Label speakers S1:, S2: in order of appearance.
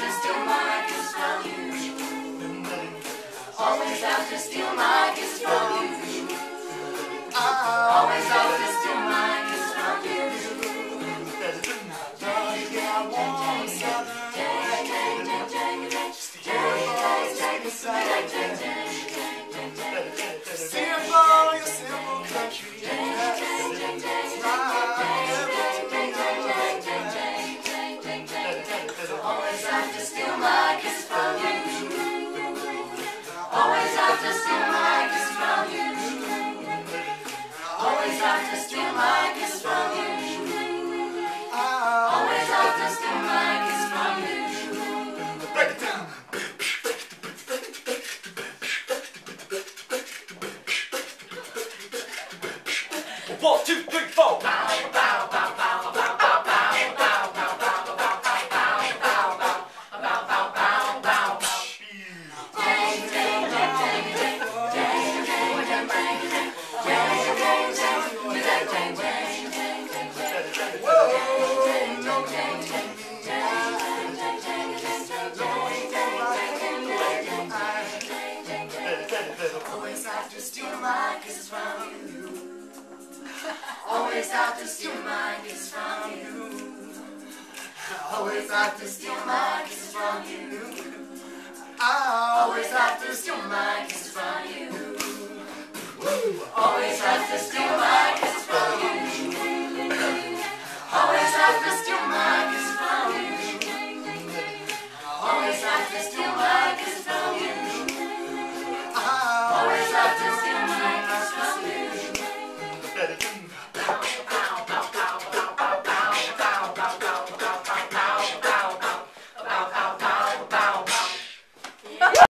S1: have to steal my kiss from you. Always have to steal my kiss from you. Always have to steal my kiss from you.
S2: Simple,
S1: Have to steal my kiss from you. Always have to steal my kiss from you. Always have to steal my kiss from you.
S2: Break.
S3: One, two, three, four.
S1: My kisses from you. Always have to steal my kisses from you. Always have to steal my kisses from you. Always have to steal my kisses from you. Always have to steal